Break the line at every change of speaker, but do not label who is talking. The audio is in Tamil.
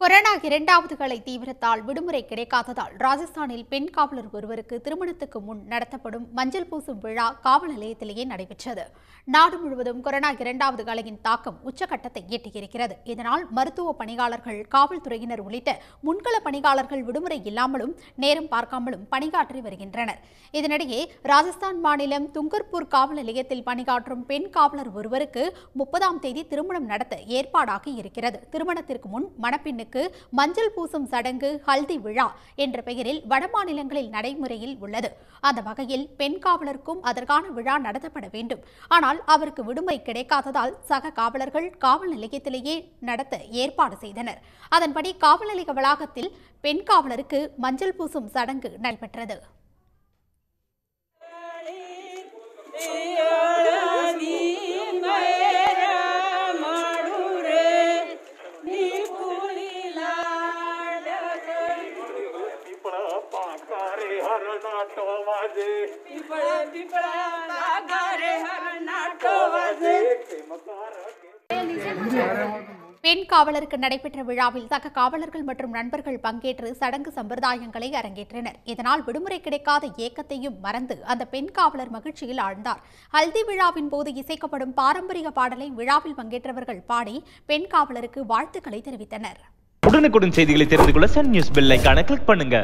கொரோனா இரண்டாவது கலை தீவிரத்தால் விடுமுறை கிடைக்காததால் ராஜஸ்தானில் பெண் காவலர் ஒருவருக்கு திருமணத்துக்கு முன் நடத்தப்படும் மஞ்சள் பூசும் விழா காவல் நிலையத்திலேயே நடைபெற்றது. நாடு முழுவதும் கொரோனா இரண்டாவது கலையின் தாக்கம் உச்சகட்டத்தை எட்டியிருக்கிறது. இதனால் மருத்துவ பணியாளர்கள் காவல்துறையினர் உள்ளிட்ட முன்கள பணியாளர்கள் விடுமுறை இல்லாமலும் நேரம் பார்க்காமலும் பணியாற்றி வருகின்றனர். இதனிடையே ராஜஸ்தான் மாநிலம் துங்கர்பூர் காவல் நிலையத்தில் பணியாற்றும் பெண் காவலர் ஒருவருக்கு முப்பதாம் தேதி திருமணம் நடத்த ஏற்பாடாகி இருக்கிறது. திருமணத்திற்கு முன் பெண்களுக்கு மஞ்சள் பூசும் சடங்கு ஹல்தி விழா என்ற பெயரில் வடமாநிலங்களில் நடைமுறையில் உள்ளது. அந்த வகையில் பெண் காவலருக்கும் அதற்கான விழா நடத்தப்பட வேண்டும். ஆனால் அவருக்கு விடுமுறை கிடைக்காததால் சக காவலர்கள் காவல் நிலையத்திலேயே நடத்த ஏற்பாடு செய்தனர். அதன்படி காவல் நிலைய வளாகத்தில் பெண் காவலருக்கு மஞ்சள் பூசும் சடங்கு நடைபெற்றது.
पाकारे हर नाटो वाजे
पिपळा पिपळा गारे हर नाटो वाजे
பெண் காவலருக்கு நடைபெற்ற விழாவில் சக காவலர்கள் மற்றும் நண்பர்கள் பங்கேற்று சடங்கு சம்பிரதாயங்களை அரங்கேற்றினர் இதனால் விடுமுறை கிடைக்காத ஏக்கத்தையும் மறந்து அந்த பெண் காவலர் மகிழ்ச்சியில் ஆழ்ந்தார் ஹல்தி விழாவின் போது இசைக்கப்படும் பாரம்பரிய பாடலை விழாவில் பங்கேற்றவர்கள் பாடி பெண் காவலருக்கு வாழ்த்துக்களை தெரிவித்தனர்
உடனுக்குடன் செய்திகளை தெரிந்து கொள்ள சன் நியூஸ் பெல் ஐகானை கிளிக் பண்ணுங்க